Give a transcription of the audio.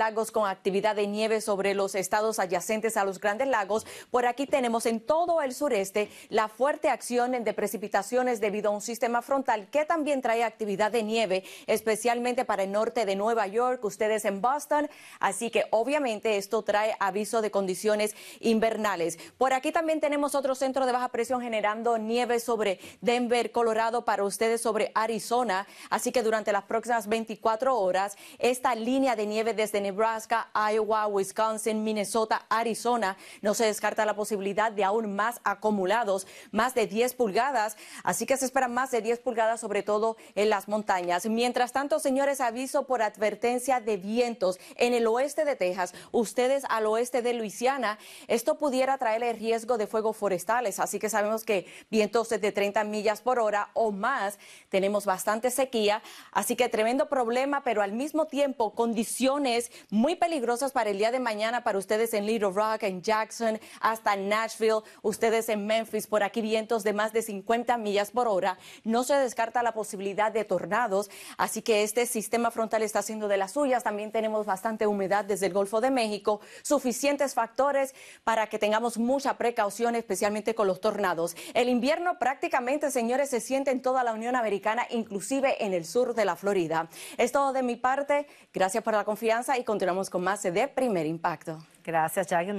lagos con actividad de nieve sobre los estados adyacentes a los grandes lagos. Por aquí tenemos en todo el sureste la fuerte acción de precipitaciones debido a un sistema frontal que también trae actividad de nieve, especialmente para el norte de Nueva York, ustedes en Boston. Así que obviamente esto trae aviso de condiciones invernales. Por aquí también tenemos otro centro de baja presión generando nieve sobre Denver, Colorado, para ustedes sobre Arizona. Así que durante las próximas 24 horas, esta línea de nieve desde Nebraska, Iowa, Wisconsin, Minnesota, Arizona. No se descarta la posibilidad de aún más acumulados, más de 10 pulgadas. Así que se esperan más de 10 pulgadas, sobre todo en las montañas. Mientras tanto, señores, aviso por advertencia de vientos en el oeste de Texas, ustedes al oeste de Luisiana. Esto pudiera traer el riesgo de fuegos forestales. Así que sabemos que vientos de 30 millas por hora o más. Tenemos bastante sequía. Así que tremendo problema, pero al mismo tiempo condiciones muy peligrosas para el día de mañana para ustedes en Little Rock, en Jackson, hasta Nashville, ustedes en Memphis, por aquí vientos de más de 50 millas por hora. No se descarta la posibilidad de tornados, así que este sistema frontal está haciendo de las suyas. También tenemos bastante humedad desde el Golfo de México, suficientes factores para que tengamos mucha precaución, especialmente con los tornados. El invierno prácticamente, señores, se siente en toda la Unión Americana, inclusive en el sur de la Florida. Es todo de mi parte. Gracias por la confianza y continuamos con más de Primer Impacto. Gracias, Jacqueline.